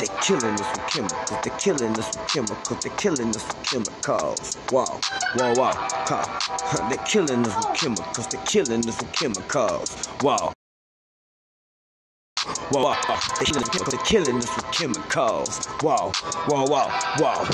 They killing us with chemicals. They killing us with chemicals. They killing us with chemicals. Wow, wow, wow. Huh. They killing us with chemicals. They killing us with chemicals. Wow. Wow, wow, they killing, us with chemicals. Wow, wow, wow, wow.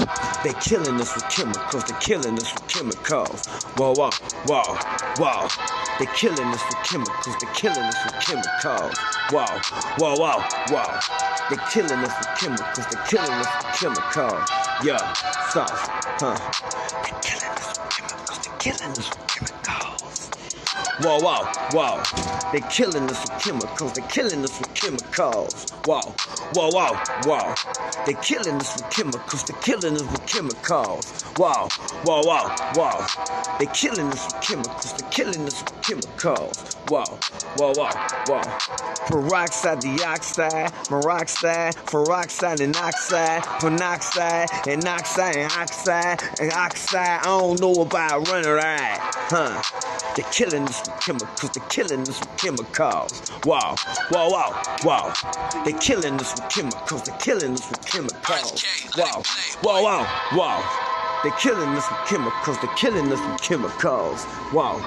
They killing us with chemicals. They killing us with chemicals. Wow, wow, wow, wow. They killing us with chemicals. They're killing us with chemicals. Wow, wow, wow, wow. They're killing us with chemicals. They're killing us with chemicals. Yeah, sauce, huh? They killing us with chemicals. They killing us with chemicals. Wow, wow, wow. They killing us with chemicals. They killing us with chemicals. Wow, wow, wow, wow. They killing us with chemicals. They killing us with chemicals. Wow, wow, wow, wow. They killing us with chemicals. They killing us with chemicals. Wow, wow, wow, wow. Peroxide, dioxide, peroxide, peroxide and oxide, monoxide and oxide and oxide and oxide. I don't know about running right, huh? They killing us with chemicals. They killing us with chemicals. Wow, wow, wow, wow. They killing us with chemicals. They killing us with chemicals. Wow, wow, wow, wow. They killing us with chemicals. They killing us with chemicals. Wow.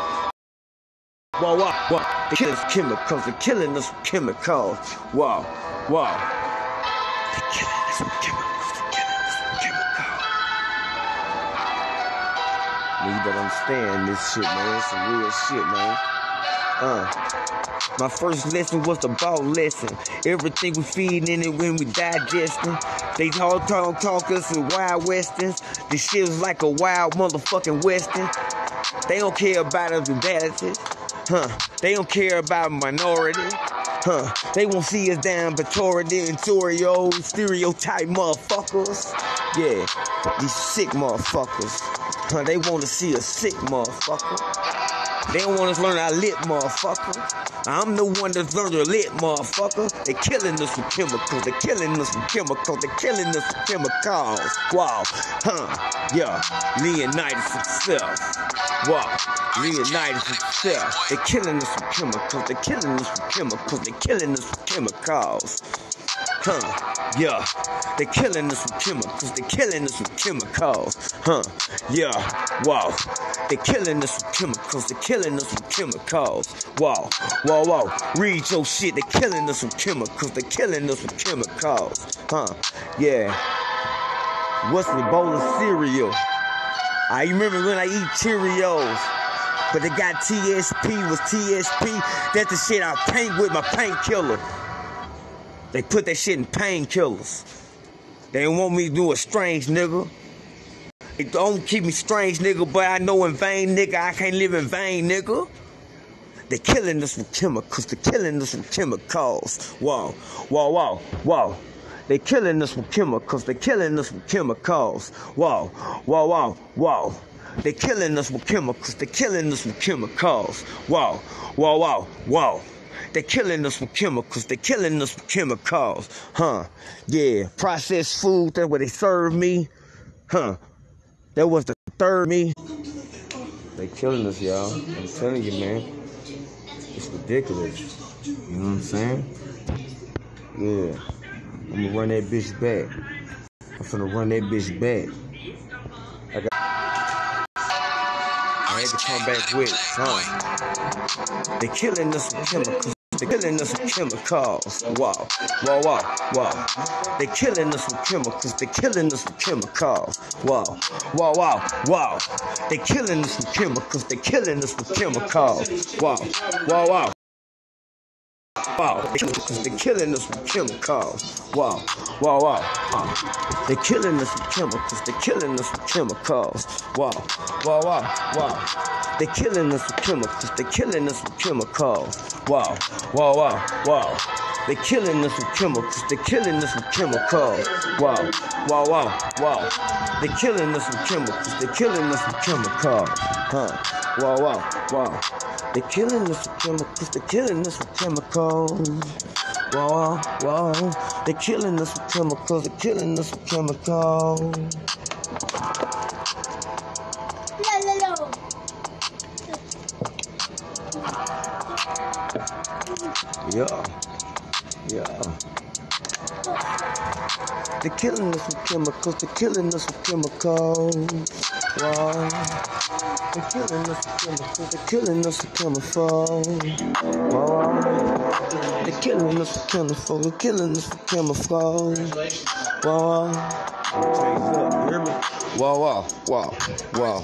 Wow, wow, wow. They killing us with chemicals. They killing us with chemicals. Wow, wow. They killing us with chemicals. You better understand this shit, man. It's some real shit, man. Uh, my first lesson was the ball lesson. Everything we feed in it when we digesting. They all talk, talk us in wild westerns. This shit is like a wild motherfucking western. They don't care about us humanity. Huh. They don't care about minority. Huh. They won't see us down Pretoria, Ontario, stereotype motherfuckers. Yeah. These sick motherfuckers. Huh. They want to see a sick motherfucker. They don't want us learn our lit, motherfucker. I'm the one that's learned lit, motherfucker. They killing us with chemicals. They killing us with chemicals. They killing us with chemicals. Wow. Huh. Yeah. Leonidas himself. Wow. Leonidas himself. They're killing us with chemicals. they're killing us with chemicals. they're killing us with chemicals. Huh, yeah. they're killing us with chemicals. they're killing us with chemicals. Huh, yeah. Wow. they're killing us with chemicals. they're killing us with chemicals. Wow, wow, wow. Read your shit. they're killing us with chemicals. they're killing us with chemicals. Huh, yeah. What's the bowl of cereal? I remember when I eat Cheerios. But they got TSP was TSP. That's the shit I paint with my painkiller. They put that shit in painkillers. They don't want me to do a strange nigga. They don't keep me strange nigga, but I know in vain nigga, I can't live in vain nigga. They killing us with chemicals. They killing us with chemicals. Wow, wow, wow, wow. They killing us with chemicals. They killing us with chemicals. Wow, wow, wow, wow. They killing us with chemicals. They killing us with chemicals. Wow, wow, wow, wow. They killing us with chemicals. They killing us with chemicals. Huh. Yeah. Processed food, that's what they serve me. Huh. That was the third me. They killing us, y'all. I'm telling you, man. It's ridiculous. You know what I'm saying? Yeah. I'm gonna run that bitch back. I'm finna run that bitch back. I got I had to come back with, huh? They killing us with chemicals. They killing us with chemicals. Wow, wow, wow, wow. They killing us with chemicals. They killing us with chemicals. Wow, wow, wow, wow. They killing us with chemicals. They killing us with chemicals. Wow, wow, wow. Wow, they killing us with chemicals. Wow, wow, wow. wow. They killing us with chemicals. They're killing us with chemicals. Wow, wow, wow, wow. They're killing us with chemicals. They're killing us with chemicals. Wow, wow, wow, wow. They killing us with chemicals. They killing us with chemicals. Wow, wow, wow, wow. They killing us with chemicals. They killing us with chemicals. Huh? Wow, wow, wow. They killing us with chemicals. They killing us with chemicals. Wow, wow. They killing us with chemicals. They killing us with chemicals. Yeah. Yeah. They're killing us with chemicals. They're killing us with chemicals. Wow. They're killing chemicals. They're killing us with chemicals. Wow. They're killing us with chemicals. They're killing us with chemicals. Wow. Wow, wow, wow, wow.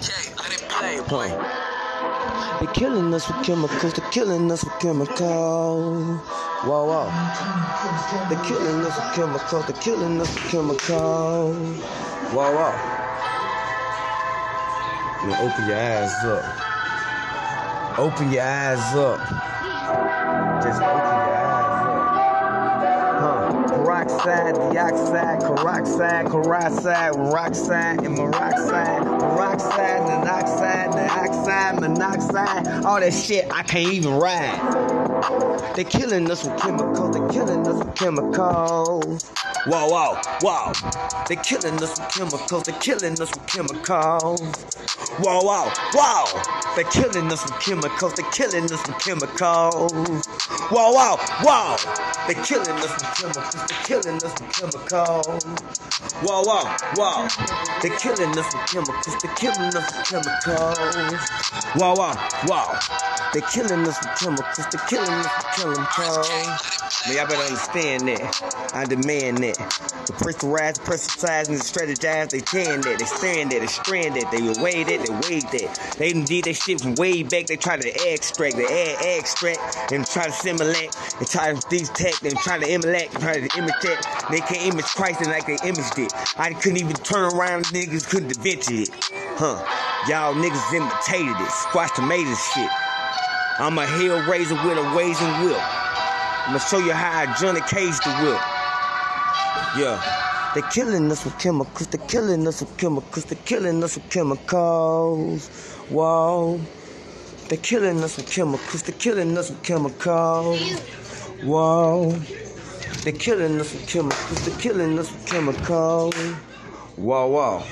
Huh. They're killing us with chemicals. They're killing us with chemicals. Wow, wow. They're killing us with chemicals. They're killing us with chemicals. Wow, wow. Now open your eyes up. Open your eyes up. Just open your eyes up. Huh. Peroxide, dioxide, peroxide, peroxide, peroxide, and peroxide, peroxide, monoxide, dioxide, monoxide, all that shit I can't even ride. They're killing us with chemicals. They're killing us with chemicals. Wow, wow, wow. They're killing us with chemicals. They're killing us with chemicals. Wow, wow, wow. They're killing us with chemicals. They're killing us with chemicals. Wow, wow, wow. They're killing us with chemicals. They're killing us with chemicals. Wow, wow, wow. They're killing us with chemicals. They're killing us with chemicals. Wow, wow, wow. They're killing us with chemicals. They're killing us with chemicals. Man, y'all better understand that. I demand that. The pressurize, pressurize, and the strategize, they stand that. They stand that. They strand that. They weigh that. They weigh that. They done did that shit from way back. They try to extract. They add extract and try to simulate. They try to detect. They try to emulate. Try to imitate. They can't image Christ like they imaged it. I couldn't even turn around. Niggas couldn't invent it. Huh. Y'all niggas imitated it. Squash tomatoes shit. I'm a hell raiser with a raising whip. I'm gonna show you how I Johnny Cage the whip. Yeah. They're killing us with chemicals. They're killing us with chemicals. They're killing us with chemicals. Wow. They're killing us with chemicals. They're killing us with chemicals. Wow. They're killing us with chemicals. They're killing us with chemicals. Wow, wow.